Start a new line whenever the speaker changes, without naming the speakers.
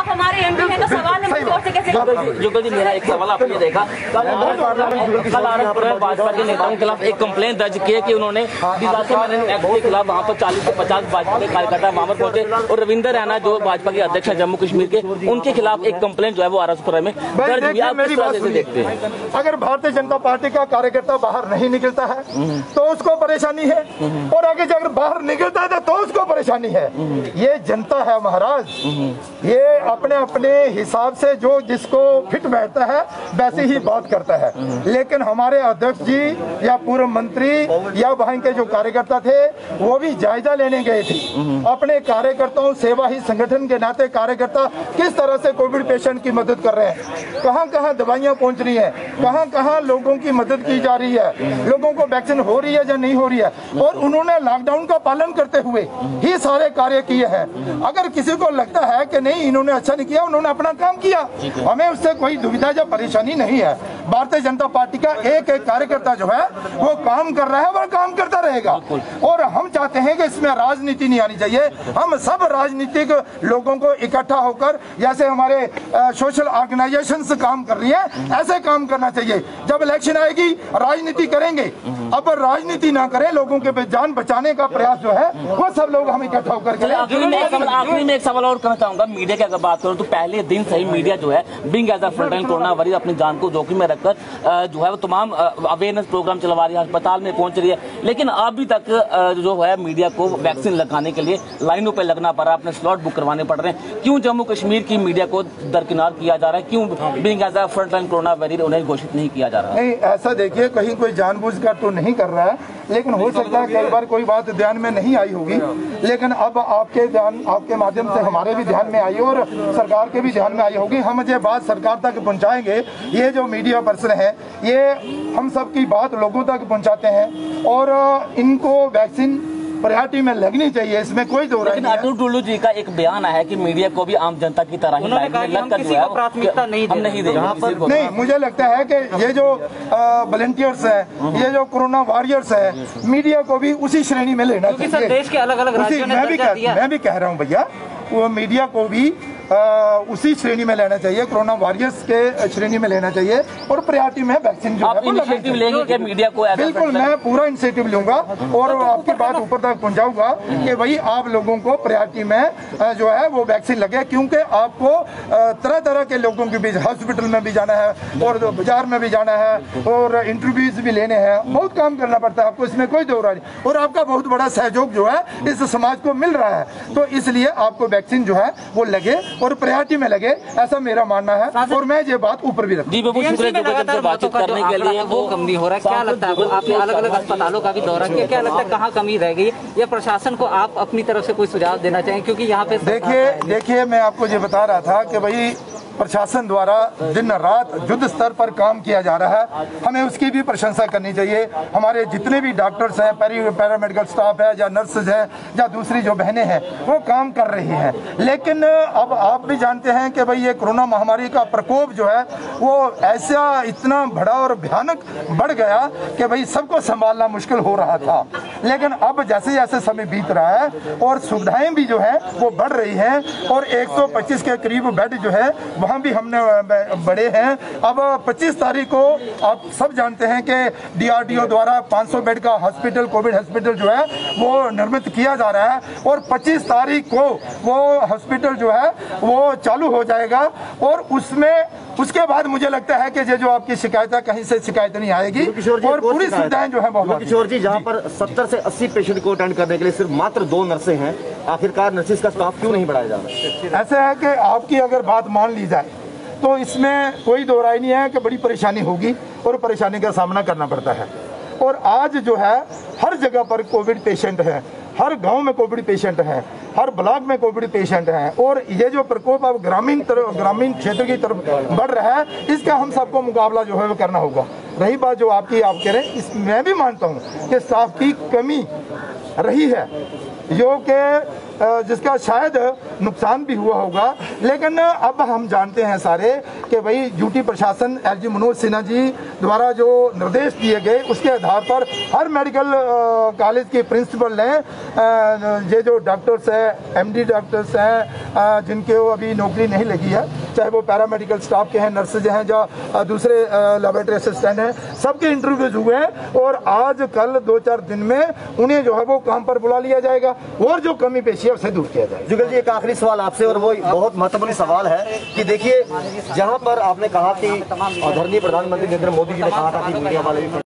आप हमारे एमपी हैं तो सवाल हम से कैसे
जुगल जी मेरा एक सवाल आपने देखा। कल कल में भाजपा के नेताओं के खिलाफ एक कंप्लेंट दर्ज की है कि उन्होंने एक्ट के खिलाफ वहाँ पर चालीस से पचास भाजपा के कार्यकर्ता वहाँ पर पहुँचे। और रविंदर रैना जो भाजपा के अध्यक्ष हैं जम्मू कश्मीर के उनके खिलाफ एक कंप्लेंट जो है वो आरएसपुर में दर्ज हुई आप किस तरह से देखते हैं?
अगर भारतीय जनता पार्टी का कार्यकर्ता बाहर नहीं निकलता है तो उसको परेशानी है। और आगे जाकर बाहर निकलता है तो उसको परेशानी है। ये जनता है महाराज। ये अपने अपने हिसाब से जो जिसको फिट बैठता है, वैसे ही बात करता है। लेकिन हमारे अध्यक्ष जी या पूर्व मंत्री या वहाँ के जो कार्यकर्ता थे, वो भी जायजा लेने गए थे। अपने कार्यकर्ताओं, सेवा ही संगठन के नाते कार्यकर्ता किस तरह से कोविड पेशेंट की मदद कर रहे हैं? कहाँ कहाँ दवाइयाँ पहुँच रही है? कहाँ कहाँ लोगों की मदद की जा रही है? लोगों को वैक्सीन हो रही है या नहीं हो रही है? और उन्होंने लॉकडाउन का पालन करते हुए ही सारे कार्य किए हैं। अगर किसी को लगता है कि नहीं, इन्होंने अच्छा नहीं किया उन्होंने अपना काम किया। हमें उससे कोई दुविधा या परेशानी नहीं है। भारतीय जनता पार्टी का एक एक कार्यकर्ता जो है, वो काम कर रहा है, वह काम करता रहेगा। और हम चाहते हैं कि इसमें राजनीति नहीं आनी चाहिए। हम सब राजनीतिक लोगों को इकट्ठा होकर, जैसे हमारे सोशल ऑर्गेनाइजेशन काम कर रही है, ऐसे काम करना चाहिए। जब इलेक्शन आएगी, राजनीति करेंगे। अब राजनीति ना करें, लोगों के जान बचाने का प्रयास जो है, वो सब लोग हम इकट्ठा होकर
में एक सवाल और करना चाहूँगा। मीडिया की अगर बात करूँ तो पहले दिन से ही मीडिया जो है being as a frontline corona warriors अपनी जान को जोखिम में रखकर जो है वो तमाम अवेयरनेस प्रोग्राम चलवा रही है, अस्पताल में पहुँच रही है। लेकिन अभी तक जो है मीडिया को वैक्सीन लगाने के लिए लाइनों पर लगना पड़ रहा है अपने स्लॉट बुक करवाने पड़ रहे हैं। क्यों जम्मू कश्मीर की मीडिया को दरकिनार किया जा रहा है? क्यों being as front line corona virus उन्हें घोषित नहीं किया जा रहा है?
ऐसा देखिए, कहीं कोई जानबूझकर तो नहीं कर रहा है। लेकिन हो सकता है कई बार कोई बात ध्यान में नहीं आई होगी। लेकिन अब आपके ध्यान, आपके माध्यम से हमारे भी ध्यान में आई और सरकार के भी ध्यान में आई होगी। हम ये बात सरकार तक पहुँचाएँगे। ये जो मीडिया पर्सन है, ये हम सबकी बात लोगों तक पहुँचाते हैं और इनको वैक्सीन प्रयारिटी में लगनी चाहिए इसमें कोई दो राय
लेकिन टुल्लू जी का एक बयान आया है कि मीडिया को भी आम जनता की तरह ही
प्राथमिकता नहीं
नहीं।
नहीं मुझे लगता है कि ये जो वॉलेंटियर्स है ये जो कोरोना वॉरियर्स है मीडिया को भी उसी श्रेणी में लेना चाहिए।
देश के राज्यों ने
मैं भी कह, रहा हूँ भैया वो मीडिया को भी उसी श्रेणी में लेना चाहिए कोरोना वॉरियर्स के श्रेणी में लेना चाहिए और प्रायोरिटी में वैक्सीन जो
आप
है वो
इनिशिएटिव लेंगे कि मीडिया को
बिल्कुल मैं पूरा इनिशिएटिव लूँगा और आपकी बात ऊपर तक पहुंचाऊँगा कि भाई आप लोगों को प्रायोरिटी में जो है वो वैक्सीन लगे क्योंकि आपको तरह तरह के लोगों के बीच हॉस्पिटल में भी जाना है और बाज़ार में भी जाना है और इंटरव्यूज़ भी लेने हैं। बहुत काम करना पड़ता है आपको इसमें कोई दो नहीं। और आपका बहुत बड़ा सहयोग जो है इस समाज को मिल रहा है। तो इसलिए आपको वैक्सीन जो है वो लगे और प्रायोरिटी में लगे ऐसा मेरा मानना है। और मैं ये बात ऊपर भी रखूँ।
जी बाबू शुक्रिया बातचीत
मौतों का जो
करने के लिए
है, वो कम नहीं हो रहा है क्या लगता है? आपने अलग अलग अस्पतालों का भी दौरा किया क्या लगता है कहाँ कमी रह गई? या प्रशासन को आप अपनी तरफ़ से कोई सुझाव देना चाहें? क्योंकि यहाँ पे
देखिए देखिए मैं आपको ये बता रहा था कि भाई प्रशासन द्वारा दिन रात युद्ध स्तर पर काम किया जा रहा है। हमें उसकी भी प्रशंसा करनी चाहिए। हमारे जितने भी डॉक्टर्स हैं, पैरी, पैरामेडिकल स्टाफ है, या नर्सेज हैं, या दूसरी जो बहनें हैं, वो काम कर रही हैं। लेकिन अब आप भी जानते हैं कि भाई ये कोरोना महामारी का प्रकोप जो है, वो ऐसा इतना बड़ा और भयानक बढ़ गया कि भाई सबको संभालना मुश्किल हो रहा था। लेकिन अब जैसे जैसे समय बीत रहा है, और सुविधाएँ भी जो है, वो बढ़ रही हैं, और 125 के करीब बेड जो है वहाँ भी हमने बड़े हैं। अब 25 तारीख को आप सब जानते हैं कि डीआरडीओ द्वारा 500 बेड का हॉस्पिटल कोविड हॉस्पिटल जो है वो निर्मित किया जा रहा है और 25 तारीख को वो हॉस्पिटल जो है वो चालू हो जाएगा और उसमें उसके बाद मुझे लगता है कि ये जो आपकी शिकायत है कहीं से शिकायत नहीं आएगी और पूरी सुविधाएँ जो है
किशोर जी जहाँ पर 70 से 80 पेशेंट को अटेंड करने के लिए सिर्फ़ मात्र दो नर्सें हैं आखिरकार नर्सिस का स्टाफ क्यों नहीं बढ़ाया जा रहा?
ऐसा है कि आपकी अगर बात मान ली जाए तो इसमें कोई दो नहीं है कि बड़ी परेशानी होगी और परेशानी का सामना करना पड़ता है। और आज जो है, हर जगह पर कोविड पेशेंट है, हर गाँव में कोविड पेशेंट है, हर ब्लॉक में कोविड पेशेंट है, और ये जो प्रकोप अब ग्रामीण तरफ़ ग्रामीण क्षेत्र की तरफ़ बढ़ रहा है, इसका हम सबको मुकाबला जो है वो करना होगा। रही बात जो आपकी आप कह रहे हैं इस मैं भी मानता हूँ कि स्टाफ की कमी रही है। जो कि जिसका शायद नुकसान भी हुआ होगा। लेकिन, अब हम जानते हैं सारे कि भाई ड्यूटी प्रशासन एल जी मनोज सिन्हा जी द्वारा जो निर्देश दिए गए, उसके आधार पर हर मेडिकल कॉलेज के प्रिंसिपल ने ये जो डॉक्टर्स हैं एमडी डॉक्टर्स हैं जिनके वो अभी नौकरी नहीं लगी है चाहे वो पैरामेडिकल स्टाफ के हैं नर्सेज हैं, या दूसरे लेबोरेटरी असिस्टेंट हैं, सबके इंटरव्यूज़ हुए हैं और आज, कल, दो चार दिन में उन्हें जो है वो काम पर बुला लिया जाएगा और जो कमी पेशी है उसे दूर किया जाएगा।
जुगल जी, एक आखिरी सवाल आपसे और वो बहुत महत्वपूर्ण सवाल है कि देखिए, जहाँ पर आपने कहा कि आदरणीय प्रधानमंत्री नरेंद्र मोदी जी ने कहा था कि मीडिया वाले